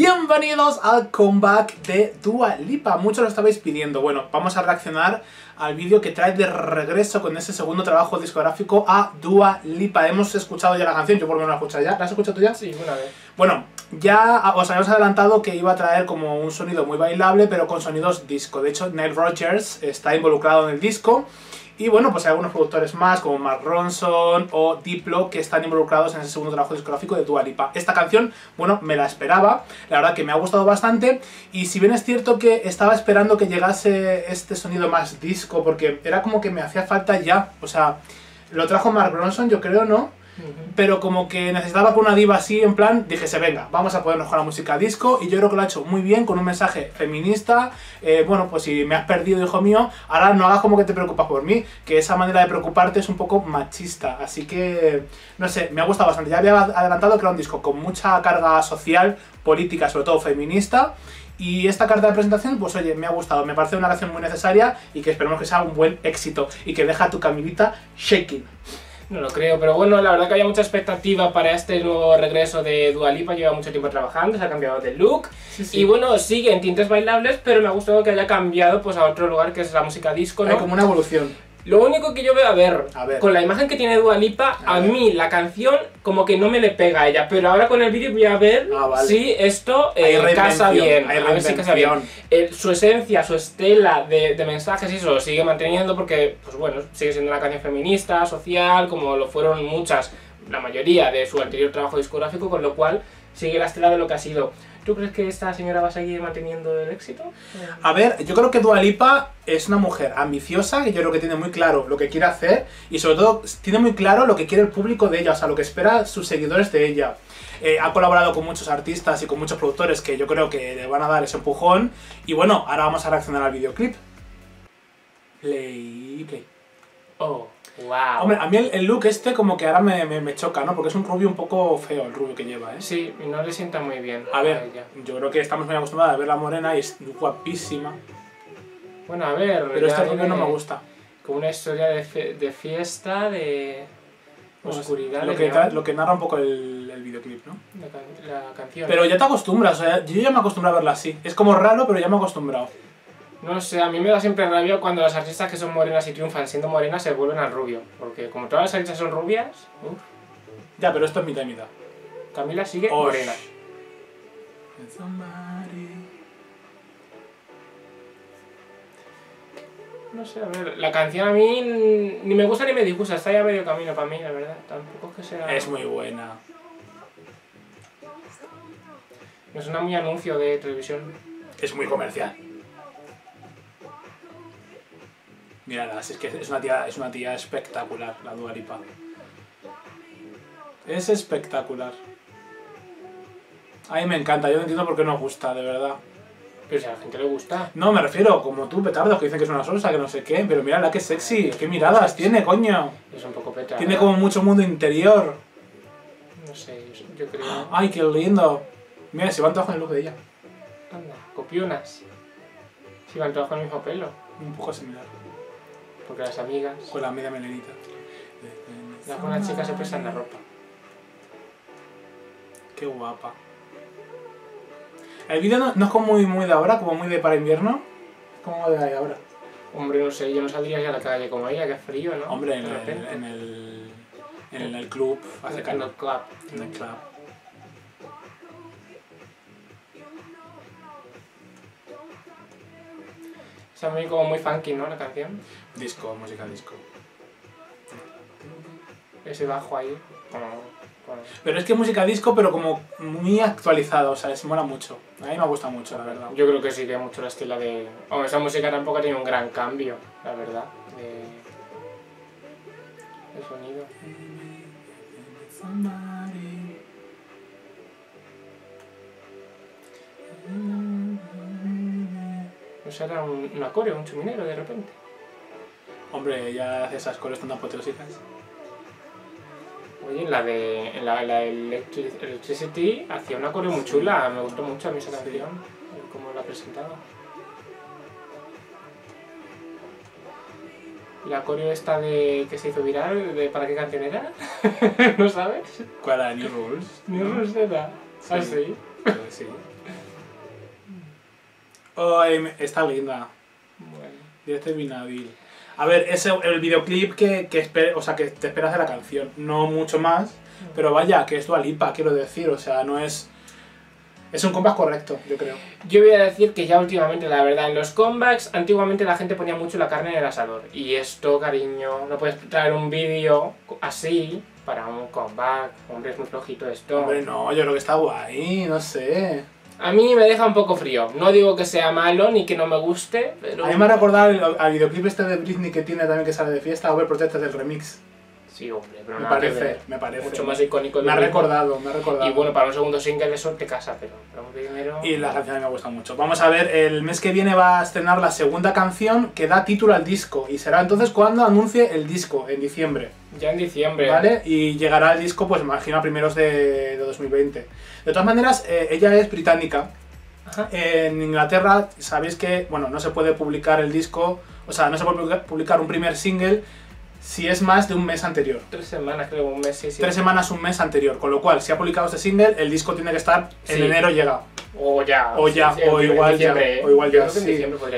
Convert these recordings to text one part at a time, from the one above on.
Bienvenidos al comeback de Dua Lipa. Muchos lo estabais pidiendo. Bueno, vamos a reaccionar al vídeo que trae de regreso con ese segundo trabajo discográfico a Dua Lipa. Hemos escuchado ya la canción, yo por lo menos la he escuchado ya. ¿La has escuchado tú ya? Sí, una vez. Bueno, ya os habíamos adelantado que iba a traer como un sonido muy bailable, pero con sonidos disco. De hecho, Nile Rodgers está involucrado en el disco. Y bueno, pues hay algunos productores más, como Mark Ronson o Diplo, que están involucrados en ese segundo trabajo discográfico de Dua Lipa. Esta canción, bueno, me la esperaba, la verdad que me ha gustado bastante, y si bien es cierto que estaba esperando que llegase este sonido más disco, porque era como que me hacía falta ya, o sea, lo trajo Mark Ronson, yo creo, ¿no? Pero como que necesitaba una diva así, en plan, dije, se venga, vamos a ponernos con la música disco, y yo creo que lo ha hecho muy bien, con un mensaje feminista, eh, bueno, pues si me has perdido, hijo mío, ahora no hagas como que te preocupas por mí, que esa manera de preocuparte es un poco machista, así que, no sé, me ha gustado bastante, ya había adelantado que era un disco con mucha carga social, política, sobre todo feminista, y esta carta de presentación, pues oye, me ha gustado, me parece una canción muy necesaria y que esperemos que sea un buen éxito y que deja tu camilita shaking. No lo creo, pero bueno, la verdad que había mucha expectativa para este nuevo regreso de Dualipa, lleva mucho tiempo trabajando, se ha cambiado de look y bueno, sigue en tintes bailables, pero me ha gustado que haya cambiado pues a otro lugar que es la música disco, ¿no? Hay como una evolución. Lo único que yo veo, a ver, con la imagen que tiene Dualipa, a, a mí la canción como que no me le pega a ella, pero ahora con el vídeo voy a ver ah, si esto eh, casa bien, a ver si casa bien. su esencia, su estela de, de, mensajes y eso lo sigue manteniendo porque, pues bueno, sigue siendo una canción feminista, social, como lo fueron muchas, la mayoría de su anterior trabajo discográfico, con lo cual sigue la estela de lo que ha sido. ¿Tú crees que esta señora va a seguir manteniendo el éxito? A ver, yo creo que Dua Lipa es una mujer ambiciosa, que yo creo que tiene muy claro lo que quiere hacer y sobre todo tiene muy claro lo que quiere el público de ella, o sea, lo que espera sus seguidores de ella. Eh, ha colaborado con muchos artistas y con muchos productores que yo creo que le van a dar ese empujón. Y bueno, ahora vamos a reaccionar al videoclip. Play, play. Oh. Wow. Hombre, a mí el, look este como que ahora me, me, choca, ¿no? Porque es un rubio un poco feo el rubio que lleva, ¿eh? Sí, y no le sienta muy bien. A ver, yo creo que estamos muy acostumbrados a ver la morena y es guapísima. Bueno, a ver... Pero este rubio no me gusta. Como una historia de, de fiesta, de pues oscuridad. Lo que, lo que narra un poco el, el videoclip, ¿no? La, la, canción. Pero ya te acostumbras, o sea, yo ya me acostumbro a verla así. Es como raro, pero ya me he acostumbrado. No sé, a mí me da siempre rabia cuando las artistas que son morenas y triunfan siendo morenas se vuelven al rubio. Porque como todas las artistas son rubias, uff. Ya, pero esto es mitad y mitad. Camila sigue morena. No sé, a ver, la canción a mí ni me gusta ni me disgusta, está ya medio camino para mí, la verdad. Tampoco es que sea... Es muy buena. No suena muy anuncio de televisión. Es muy comercial. Mírala, es que es una tía, es una tía espectacular, la Dualipa. Es espectacular. A mí me encanta, yo no entiendo por qué nos gusta, de verdad. Pero si a la gente le gusta. No, me refiero, como tú, petardos, que dicen que es una salsa, que no sé qué. Pero mírala, qué sexy, qué miradas tiene, coño. Es un poco petardo. Tiene como mucho mundo interior. No sé, yo creo... Ay, qué lindo. Mira, se van todas con el look de ella. Anda, copionas. Si van todas con el mismo pelo. Un poco similar. Porque las amigas... Con la media melenita. Las buenas chicas se prestan la ropa. Qué guapa. El vídeo no, es como muy, muy de ahora, como muy de para invierno. Es como de ahora. Hombre, no sé, yo no saldría ya a la calle como ella, que es frío, ¿no? Hombre, en, el, en el, en el club hace En el club. En el club. Es muy como muy funky, ¿no? La canción. Disco, música disco. Ese bajo ahí, Pero es que música disco, pero como muy actualizada, o sea, se mola mucho. A mí me gusta mucho, la verdad. Yo creo que sí, que mucho la estilo de... Hombre, esa música tampoco tiene un gran cambio, la verdad, de... de sonido. Pues era un, un acorde, un chuminero de repente. Hombre, ya hace esas cores tan apoteósicas. Oye, en la de en la, la Electricity hacía una coreo muy chula, me gustó mucho a mí esa canción, cómo la presentaba. ¿Y la coreo esta de que se hizo viral, de para qué canción era? ¿No sabes? ¿Cuál era? New Rules. New Rules era. ¿Ah, sí? sí. Está linda. Bueno. Directo Binabil. A ver, es el videoclip que, que, o sea, que te esperas de la canción, no mucho más, pero vaya, que es Dua Lipa, quiero decir, o sea, no es... Es un comeback correcto, yo creo. Yo voy a decir que ya últimamente, la verdad, en los comebacks, antiguamente la gente ponía mucho la carne en el asador. Y esto, cariño, no puedes traer un vídeo así para un comeback. Hombre, es muy flojito esto. Hombre, no, yo creo que está guay, no sé. A mí me deja un poco frío. No digo que sea malo ni que no me guste, pero... A mí me ha recordado al videoclip este de Britney que tiene también que sale de fiesta, Overprotected del remix. Sí, hombre, pero me parece, me parece. Mucho más icónico. Me ha recordado, me ha recordado. Y bueno, para un segundo single eso te casa, pero primero... Y la canción me gusta mucho. Vamos a ver, el mes que viene va a estrenar la segunda canción que da título al disco. Y será entonces cuando anuncie el disco, en diciembre. Ya en diciembre. ¿Vale? Y llegará el disco, pues imagino, a primeros de, de 2020. De todas maneras, eh, ella es británica. En Inglaterra, sabéis que, bueno, no se puede publicar el disco, o sea, no se puede publicar un primer single si es más de un mes anterior. Tres semanas, creo, un mes, sí, Tres semanas, un mes anterior. Con lo cual, si ha publicado este single, el disco tiene que estar en enero llega. O ya. O ya, o, igual ya, o igual ya.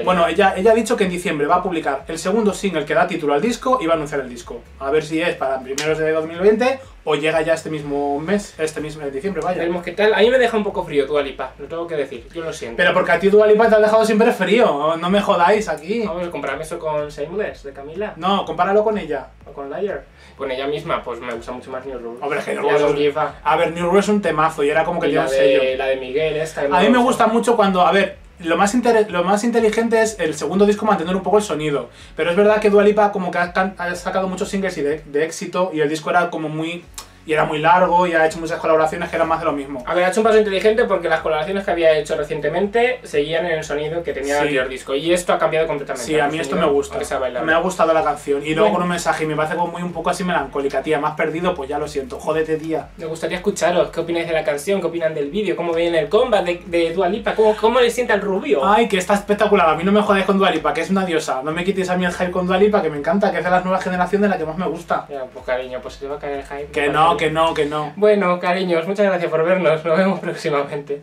Bueno, ella, ella ha dicho que en diciembre va a publicar el segundo single que da título al disco y va a anunciar el disco. A ver si es para primeros de 2020 o llega ya este mismo mes, este mismo de diciembre, vaya. Veremos qué tal. A mí me deja un poco frío Dualipa, lo tengo que decir, yo lo siento. Pero porque a ti Dualipa te ha dejado siempre frío, no me jodáis aquí. Vamos a comprarme eso con Shameless de Camila. No, compáralo con ella. O con Liar. Con ella misma, pues me gusta mucho más New Rules. Hombre, que New. A ver, New Rules es un temazo y era como que tiene un sello. La de Miguel, esta. A mí me gusta mucho cuando, a ver, lo más, lo más inteligente es el segundo disco mantener un poco el sonido. Pero es verdad que Dualipa como que ha, sacado muchos singles y de, éxito y el disco era como muy y era muy largo y ha hecho muchas colaboraciones que eran más de lo mismo. A ver, ha hecho un paso inteligente porque las colaboraciones que había hecho recientemente seguían en el sonido que tenía el anterior disco y esto ha cambiado completamente. Sí, a mí esto me gusta. Me ha gustado la canción y luego con un mensaje y me parece como muy un poco así melancólica, tía, más perdido, pues ya lo siento, jódete tía. Me gustaría escucharos, ¿qué opináis de la canción? ¿Qué opinan del vídeo? ¿Cómo ven el combat de, de Dua Lipa? ¿Cómo, ¿Cómo, le sienta el rubio? Ay, que está espectacular, a mí no me jodáis con Dua Lipa, que es una diosa, no me quitéis a mí el hype con Dua Lipa, que me encanta, que es de las nuevas generaciones de la que más me gusta. Ya, pues cariño, pues se te va a caer el hype. Que no, que no, que no. Bueno, cariños, muchas gracias por vernos. Nos vemos próximamente.